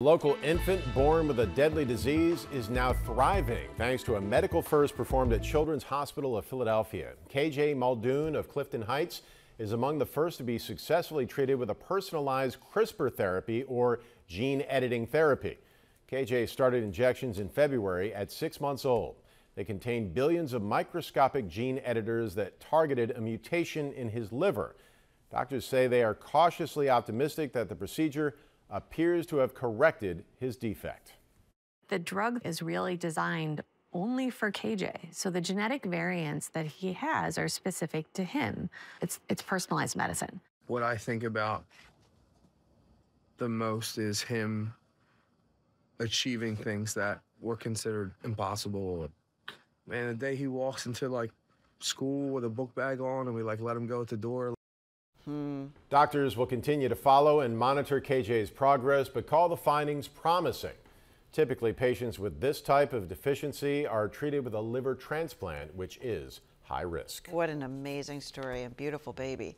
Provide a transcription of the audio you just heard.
Local infant born with a deadly disease is now thriving thanks to a medical first performed at Children's Hospital of Philadelphia. KJ Muldoon of Clifton Heights is among the first to be successfully treated with a personalized CRISPR therapy or gene editing therapy. KJ started injections in February at six months old. They contain billions of microscopic gene editors that targeted a mutation in his liver. Doctors say they are cautiously optimistic that the procedure appears to have corrected his defect. The drug is really designed only for KJ. So the genetic variants that he has are specific to him. It's, it's personalized medicine. What I think about the most is him achieving things that were considered impossible. Man, the day he walks into like school with a book bag on and we like let him go at the door. Doctors will continue to follow and monitor KJ's progress, but call the findings promising. Typically, patients with this type of deficiency are treated with a liver transplant, which is high risk. What an amazing story and beautiful baby.